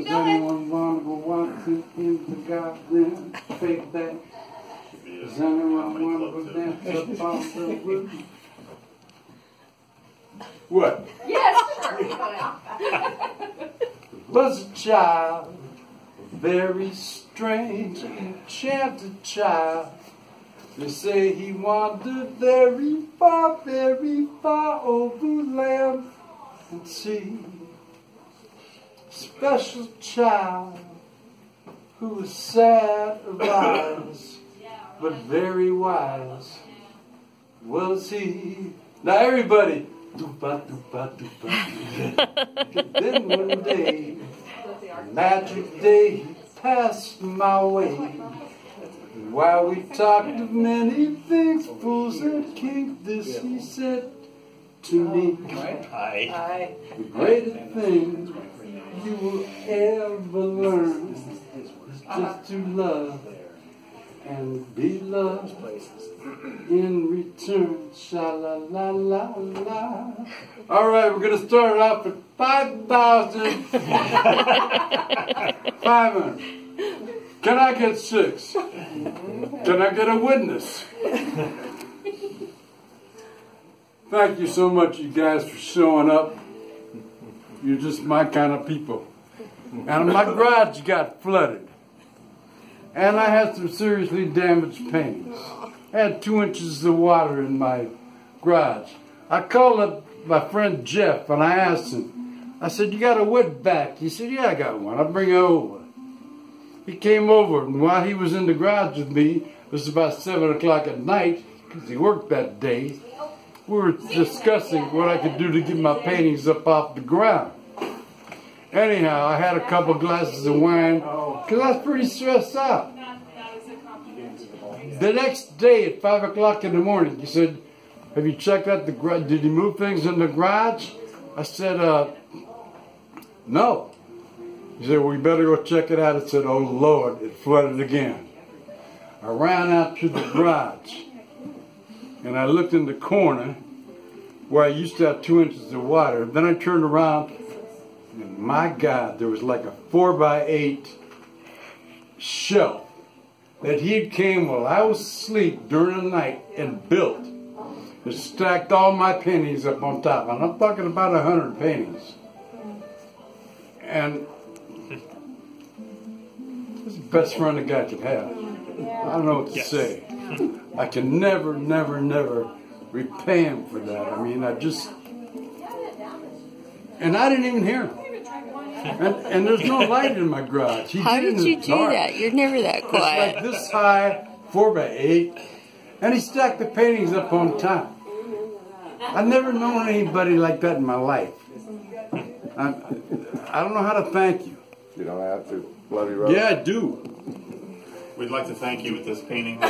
Does doing? anyone want to want to in the goddamn fake that? Does anyone want to dance up on the roof? What? Yes. Was a child, a very strange, enchanted child. They say he wandered very far, very far over land and sea. Special child who was sad of eyes, but very wise was he. Now everybody, doopa doopa doopa. then one day, magic day, he passed my way. While we talked of many things, fools and kings, this he said to me. The greatest thing you will ever learn just to love and be loved in return. Sha la la la la. All right, we're gonna start off at five thousand five hundred. Can I get six? Can I get a witness? Thank you so much, you guys, for showing up. You're just my kind of people. And my garage got flooded. And I had some seriously damaged paintings. I had two inches of water in my garage. I called up my friend Jeff and I asked him, I said, You got a wet vac? He said, Yeah, I got one. I'll bring it over. He came over, and while he was in the garage with me, it was about 7 o'clock at night, because he worked that day, we were discussing what I could do to get my paintings up off the ground. Anyhow, I had a couple glasses of wine, because I was pretty stressed out. The next day at 5 o'clock in the morning, he said, Have you checked out the garage? Did you move things in the garage? I said, uh, No. He said, well, We better go check it out. I said, Oh Lord, it flooded again. I ran out to the garage and I looked in the corner where I used to have two inches of water. Then I turned around and my God, there was like a four by eight shelf that he came while I was asleep during the night and built. and stacked all my pennies up on top. And I'm talking about a hundred pennies. And it's the best friend a guy could have. I don't know what to Yes. say. I can never, never, never repay him for that. I mean, I just. And I didn't even hear him. And, and there's no light in my garage. He How did it in did the you do dark. that? You're never that quiet. It's quiet. like this high, four by eight, and he stacked the paintings up on top. I've never known anybody like that in my life. I, I don't know how to thank you. You don't have to. Bloody road. Yeah, I do. We'd like to thank you with this painting.